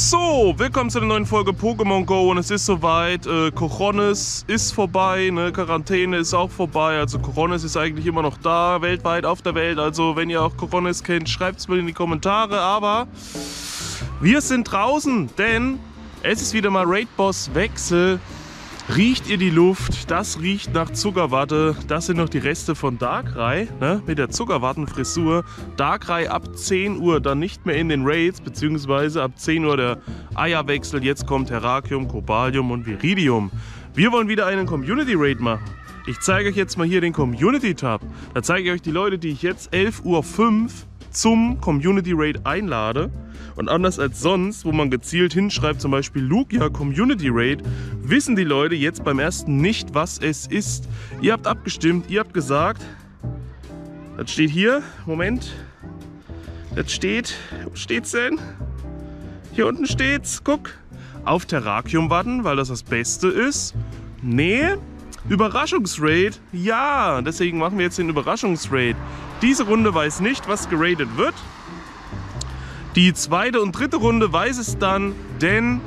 So, willkommen zu der neuen Folge Pokémon Go und es ist soweit. Äh, Coronis ist vorbei, ne? Quarantäne ist auch vorbei. Also Coronis ist eigentlich immer noch da, weltweit auf der Welt. Also wenn ihr auch Coronis kennt, schreibt es mir in die Kommentare. Aber wir sind draußen, denn es ist wieder mal Raid Boss Wechsel. Riecht ihr die Luft? Das riecht nach Zuckerwatte. Das sind noch die Reste von Darkrai, ne? mit der Zuckerwattenfrisur. Darkrai ab 10 Uhr dann nicht mehr in den Raids, beziehungsweise ab 10 Uhr der Eierwechsel. Jetzt kommt Terrakium, Cobalium und Viridium. Wir wollen wieder einen Community Raid machen. Ich zeige euch jetzt mal hier den Community Tab. Da zeige ich euch die Leute, die ich jetzt 11.05 Uhr zum Community Raid einlade. Und anders als sonst, wo man gezielt hinschreibt, zum Beispiel Lugia Community Raid, wissen die Leute jetzt beim ersten nicht, was es ist. Ihr habt abgestimmt, ihr habt gesagt, das steht hier, Moment, das steht, wo steht's denn? Hier unten steht's, guck, auf Terrakium warten, weil das das Beste ist. Nee, Überraschungsraid, ja, deswegen machen wir jetzt den Überraschungsraid. Diese Runde weiß nicht, was geradet wird. Die zweite und dritte Runde weiß es dann, denn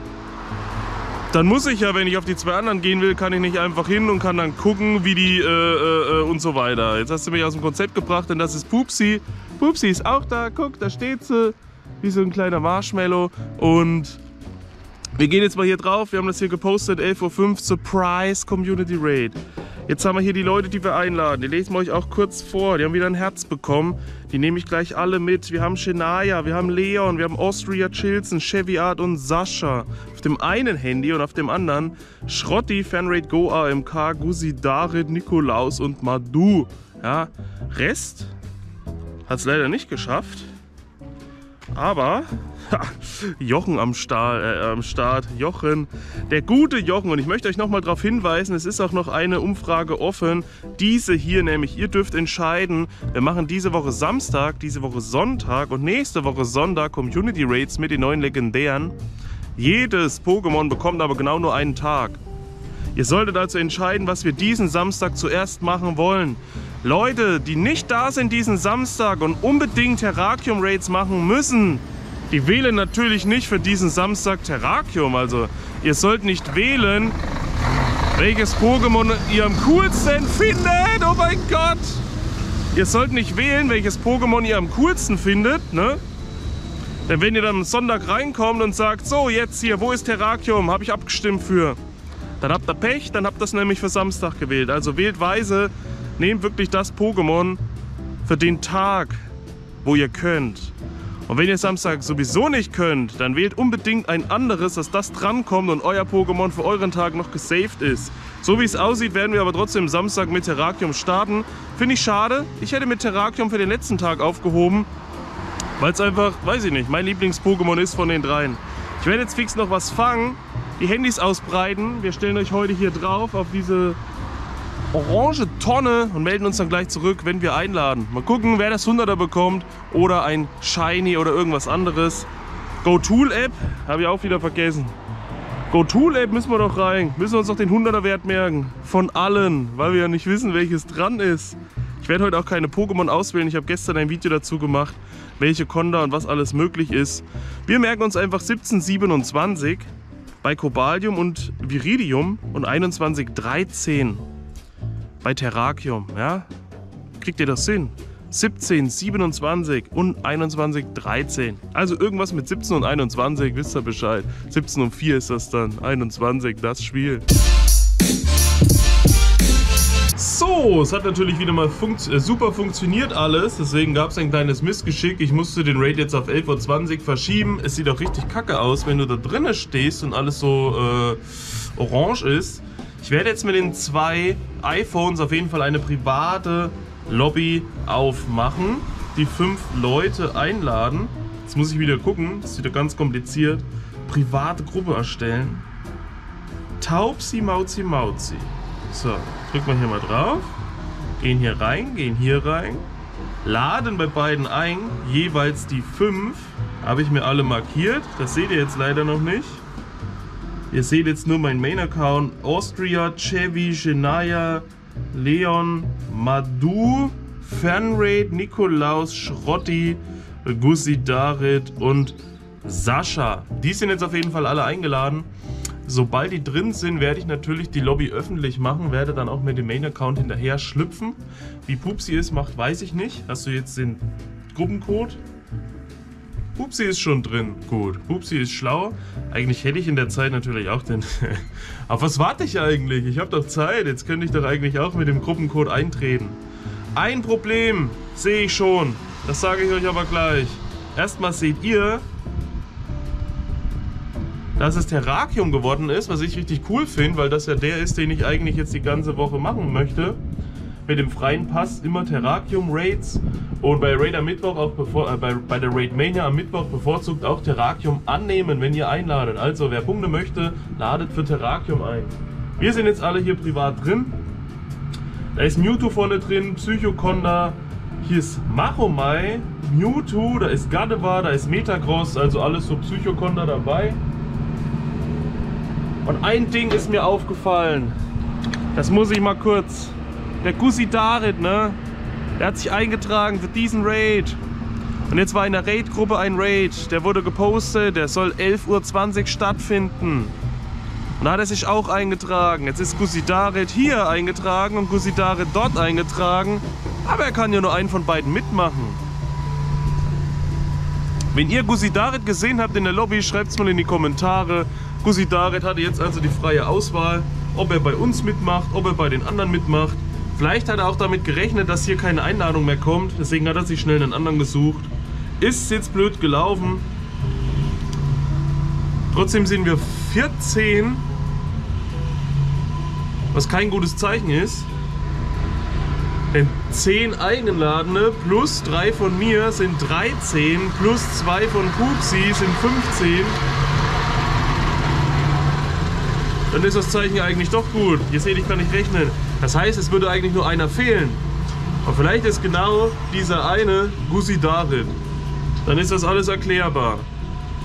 dann muss ich ja, wenn ich auf die zwei anderen gehen will, kann ich nicht einfach hin und kann dann gucken, wie die äh, äh, äh, und so weiter. Jetzt hast du mich aus dem Konzept gebracht, denn das ist Pupsi. Pupsi ist auch da, guck, da steht sie, wie so ein kleiner Marshmallow und wir gehen jetzt mal hier drauf, wir haben das hier gepostet, 11.05 Uhr, Surprise Community Raid. Jetzt haben wir hier die Leute, die wir einladen. Die lesen wir euch auch kurz vor. Die haben wieder ein Herz bekommen. Die nehme ich gleich alle mit. Wir haben Shania, wir haben Leon, wir haben Austria Chilson, Chevy Art und Sascha. Auf dem einen Handy und auf dem anderen Schrotti, Fanrate Go AMK, Gusi, Darid, Nikolaus und Madu. Ja, Rest hat es leider nicht geschafft. Aber Jochen am Start, äh, am Start, Jochen, der gute Jochen. Und ich möchte euch nochmal darauf hinweisen, es ist auch noch eine Umfrage offen. Diese hier nämlich, ihr dürft entscheiden. Wir machen diese Woche Samstag, diese Woche Sonntag und nächste Woche Sonntag Community Raids mit den neuen Legendären. Jedes Pokémon bekommt aber genau nur einen Tag. Ihr solltet also entscheiden, was wir diesen Samstag zuerst machen wollen. Leute, die nicht da sind diesen Samstag und unbedingt Terrakium-Raids machen müssen, die wählen natürlich nicht für diesen Samstag Terrakium. Also ihr sollt nicht wählen, welches Pokémon ihr am coolsten findet. Oh mein Gott! Ihr sollt nicht wählen, welches Pokémon ihr am coolsten findet, ne? Denn wenn ihr dann am Sonntag reinkommt und sagt, so jetzt hier, wo ist Terrakium, habe ich abgestimmt für, dann habt ihr Pech, dann habt ihr das nämlich für Samstag gewählt. Also wählt weise, nehmt wirklich das Pokémon für den Tag, wo ihr könnt. Und wenn ihr Samstag sowieso nicht könnt, dann wählt unbedingt ein anderes, dass das drankommt und euer Pokémon für euren Tag noch gesaved ist. So wie es aussieht, werden wir aber trotzdem Samstag mit Terrakium starten. Finde ich schade. Ich hätte mit Terrakium für den letzten Tag aufgehoben, weil es einfach, weiß ich nicht, mein Lieblings-Pokémon ist von den dreien. Ich werde jetzt fix noch was fangen, die Handys ausbreiten. Wir stellen euch heute hier drauf auf diese orange Tonne und melden uns dann gleich zurück, wenn wir einladen. Mal gucken, wer das 100er bekommt oder ein Shiny oder irgendwas anderes. GoTool-App habe ich auch wieder vergessen. GoTool-App müssen wir doch rein. Müssen wir uns doch den 100er Wert merken. Von allen, weil wir ja nicht wissen, welches dran ist. Ich werde heute auch keine Pokémon auswählen. Ich habe gestern ein Video dazu gemacht, welche Konda und was alles möglich ist. Wir merken uns einfach 1727 bei Cobalium und Viridium und 2113 bei Terrakium, ja? Kriegt ihr das Sinn? 17, 27 und 21, 13. Also irgendwas mit 17 und 21, wisst ihr Bescheid. 17 und 4 ist das dann, 21, das Spiel. Es hat natürlich wieder mal funkt äh, super funktioniert alles, deswegen gab es ein kleines Missgeschick. Ich musste den Raid jetzt auf 11.20 Uhr verschieben. Es sieht auch richtig kacke aus, wenn du da drinnen stehst und alles so äh, orange ist. Ich werde jetzt mit den zwei iPhones auf jeden Fall eine private Lobby aufmachen, die fünf Leute einladen. Jetzt muss ich wieder gucken, das ist wieder ganz kompliziert. Private Gruppe erstellen. Taubsi Mauzi Mauzi. So, drücken wir hier mal drauf. Gehen hier rein, gehen hier rein. Laden bei beiden ein, jeweils die fünf. Habe ich mir alle markiert. Das seht ihr jetzt leider noch nicht. Ihr seht jetzt nur meinen Main-Account. Austria, Chevy, Shania, Leon, Madu, Fanraid, Nikolaus, Schrotti, Gussi Darid und Sascha. Die sind jetzt auf jeden Fall alle eingeladen. Sobald die drin sind, werde ich natürlich die Lobby öffentlich machen, werde dann auch mit dem Main-Account hinterher schlüpfen. Wie Pupsi es macht, weiß ich nicht. Hast du jetzt den Gruppencode? Pupsi ist schon drin. Gut. Pupsi ist schlau. Eigentlich hätte ich in der Zeit natürlich auch den... Auf was warte ich eigentlich? Ich habe doch Zeit. Jetzt könnte ich doch eigentlich auch mit dem Gruppencode eintreten. Ein Problem sehe ich schon. Das sage ich euch aber gleich. Erstmal seht ihr, dass es Terrakium geworden ist, was ich richtig cool finde, weil das ja der ist, den ich eigentlich jetzt die ganze Woche machen möchte. Mit dem freien Pass immer Terrakium-Raids und bei Raid am Mittwoch auch bevor, äh, bei, bei der Raid Mania am Mittwoch bevorzugt auch Terrakium annehmen, wenn ihr einladet. Also wer Punkte möchte, ladet für Terrakium ein. Wir sind jetzt alle hier privat drin. Da ist Mewtwo vorne drin, Psychoconda, hier ist Machomai, Mewtwo, da ist Gardevoir, da ist Metagross, also alles so Psychoconda dabei. Und ein Ding ist mir aufgefallen. Das muss ich mal kurz. Der Gussi Darit, ne? Der hat sich eingetragen für diesen Raid. Und jetzt war in der Raid-Gruppe ein Raid. Der wurde gepostet, der soll 11.20 Uhr stattfinden. Und da hat er sich auch eingetragen. Jetzt ist Gusidaret hier eingetragen und Gusidaret dort eingetragen. Aber er kann ja nur einen von beiden mitmachen. Wenn ihr Gusidaret gesehen habt in der Lobby, schreibt es mal in die Kommentare. Gusidaret hatte jetzt also die freie Auswahl, ob er bei uns mitmacht, ob er bei den anderen mitmacht. Vielleicht hat er auch damit gerechnet, dass hier keine Einladung mehr kommt. Deswegen hat er sich schnell einen anderen gesucht. Ist jetzt blöd gelaufen. Trotzdem sind wir 14 was kein gutes Zeichen ist. Denn 10 Eingeladene plus 3 von mir sind 13, plus 2 von Pupsi sind 15. Dann ist das Zeichen eigentlich doch gut. Ihr seht, ich kann nicht rechnen. Das heißt, es würde eigentlich nur einer fehlen. Aber vielleicht ist genau dieser eine Gusi darin. Dann ist das alles erklärbar.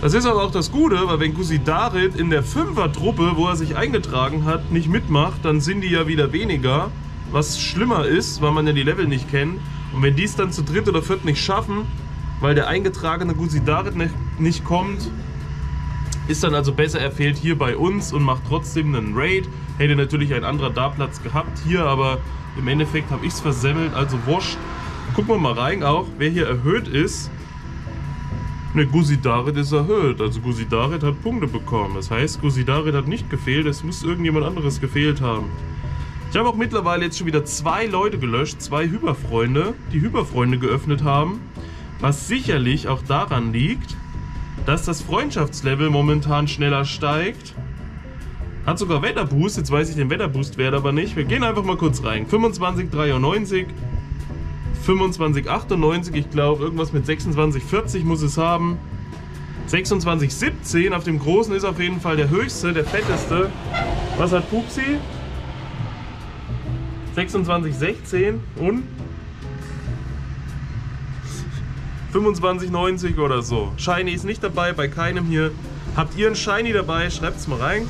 Das ist aber auch das Gute, weil wenn Gusi Darit in der Fünfer-Truppe, wo er sich eingetragen hat, nicht mitmacht, dann sind die ja wieder weniger. Was schlimmer ist, weil man ja die Level nicht kennt. Und wenn die es dann zu dritt oder viert nicht schaffen, weil der eingetragene Gusi Darit nicht kommt, ist dann also besser, er fehlt hier bei uns und macht trotzdem einen Raid. Hätte natürlich ein anderer Dartplatz gehabt hier, aber im Endeffekt habe ich es versemmelt, also wurscht. Gucken wir mal rein auch, wer hier erhöht ist. Ne, Gusidarit ist erhöht. Also Gusidarit hat Punkte bekommen. Das heißt, Gusidarit hat nicht gefehlt. Es muss irgendjemand anderes gefehlt haben. Ich habe auch mittlerweile jetzt schon wieder zwei Leute gelöscht. Zwei Hyperfreunde, die Hyperfreunde geöffnet haben. Was sicherlich auch daran liegt, dass das Freundschaftslevel momentan schneller steigt. Hat sogar Wetterboost. Jetzt weiß ich den Wetterboost-Wert aber nicht. Wir gehen einfach mal kurz rein. 25,93. 25,98, ich glaube, irgendwas mit 26,40 muss es haben. 26,17 auf dem großen ist auf jeden Fall der höchste, der fetteste. Was hat Pupsi? 26,16 und 25,90 oder so. Shiny ist nicht dabei, bei keinem hier. Habt ihr einen Shiny dabei? Schreibt es mal rein.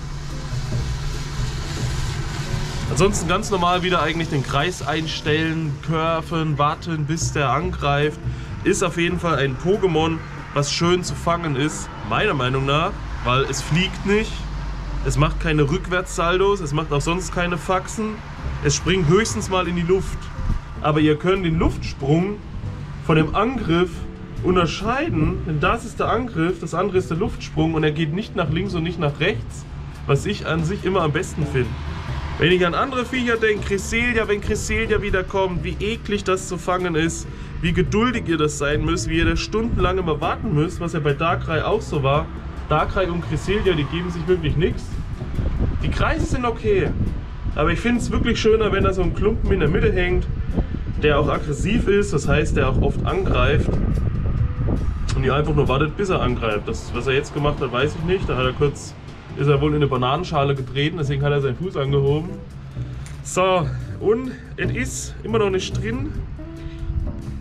Ansonsten ganz normal wieder eigentlich den Kreis einstellen, curven, warten, bis der angreift. Ist auf jeden Fall ein Pokémon, was schön zu fangen ist, meiner Meinung nach, weil es fliegt nicht, es macht keine Rückwärtssaldos, es macht auch sonst keine Faxen, es springt höchstens mal in die Luft. Aber ihr könnt den Luftsprung von dem Angriff unterscheiden, denn das ist der Angriff, das andere ist der Luftsprung und er geht nicht nach links und nicht nach rechts, was ich an sich immer am besten finde. Wenn ich an andere Viecher denke, Cresselia, wenn Cresselia wiederkommt, wie eklig das zu fangen ist, wie geduldig ihr das sein müsst, wie ihr das stundenlang immer warten müsst, was ja bei Darkrai auch so war. Darkrai und Cresselia, die geben sich wirklich nichts. Die Kreise sind okay, aber ich finde es wirklich schöner, wenn da so ein Klumpen in der Mitte hängt, der auch aggressiv ist, das heißt, der auch oft angreift und ihr einfach nur wartet, bis er angreift. Das, was er jetzt gemacht hat, weiß ich nicht. Da hat er kurz ist er wohl in eine Bananenschale getreten, deswegen hat er seinen Fuß angehoben. So, und es ist immer noch nicht drin.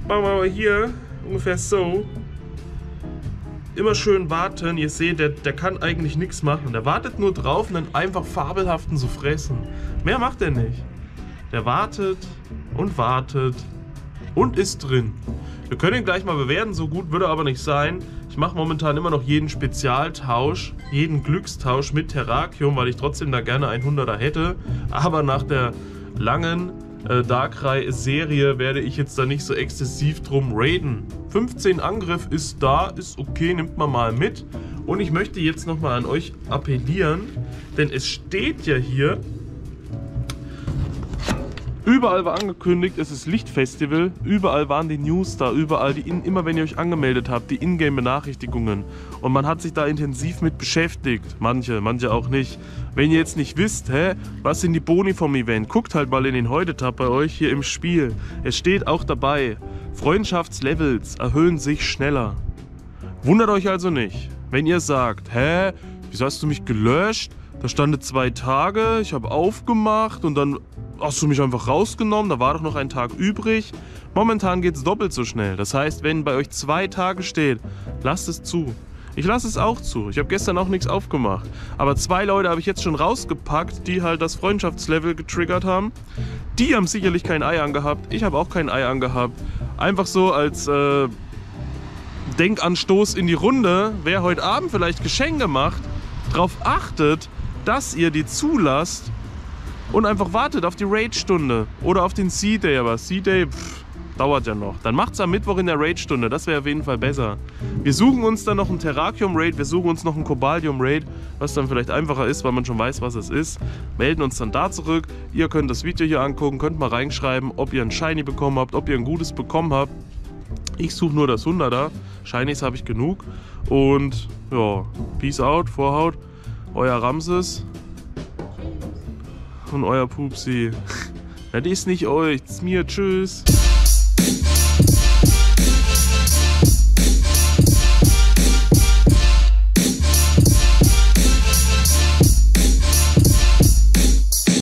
Machen wir mal hier ungefähr so. Immer schön warten. Ihr seht, der, der kann eigentlich nichts machen. Der wartet nur drauf, einen einfach fabelhaften zu fressen. Mehr macht er nicht. Der wartet und wartet und ist drin. Wir können ihn gleich mal bewerten, so gut würde aber nicht sein. Ich mache momentan immer noch jeden Spezialtausch, jeden Glückstausch mit Terrakium, weil ich trotzdem da gerne 100er hätte. Aber nach der langen äh, Darkrai-Serie werde ich jetzt da nicht so exzessiv drum raiden. 15 Angriff ist da, ist okay, nimmt man mal mit. Und ich möchte jetzt nochmal an euch appellieren, denn es steht ja hier, Überall war angekündigt, es ist Lichtfestival. Überall waren die News da, überall, die in, immer wenn ihr euch angemeldet habt, die Ingame-Benachrichtigungen. Und man hat sich da intensiv mit beschäftigt. Manche, manche auch nicht. Wenn ihr jetzt nicht wisst, hä, was sind die Boni vom Event, guckt halt mal in den Heute-Tab bei euch hier im Spiel. Es steht auch dabei, Freundschaftslevels erhöhen sich schneller. Wundert euch also nicht, wenn ihr sagt, hä, wieso hast du mich gelöscht? Da stande zwei Tage, ich habe aufgemacht und dann hast du mich einfach rausgenommen, da war doch noch ein Tag übrig. Momentan geht es doppelt so schnell. Das heißt, wenn bei euch zwei Tage steht, lasst es zu. Ich lasse es auch zu. Ich habe gestern auch nichts aufgemacht. Aber zwei Leute habe ich jetzt schon rausgepackt, die halt das Freundschaftslevel getriggert haben. Die haben sicherlich kein Ei angehabt. Ich habe auch kein Ei angehabt. Einfach so als äh, Denkanstoß in die Runde, wer heute Abend vielleicht Geschenke macht, darauf achtet, dass ihr die zulasst und einfach wartet auf die Raid-Stunde oder auf den C-Day. Aber C-Day dauert ja noch. Dann macht es am Mittwoch in der Raid-Stunde. Das wäre auf jeden Fall besser. Wir suchen uns dann noch ein Terrakium-Raid, wir suchen uns noch ein Cobalium-Raid, was dann vielleicht einfacher ist, weil man schon weiß, was es ist. Melden uns dann da zurück. Ihr könnt das Video hier angucken, könnt mal reinschreiben, ob ihr ein Shiny bekommen habt, ob ihr ein gutes bekommen habt. Ich suche nur das 100er. Shinies habe ich genug. Und ja, Peace out, Vorhaut. Euer Ramses und euer Pupsi. Das ist nicht euch, das ist mir. Tschüss.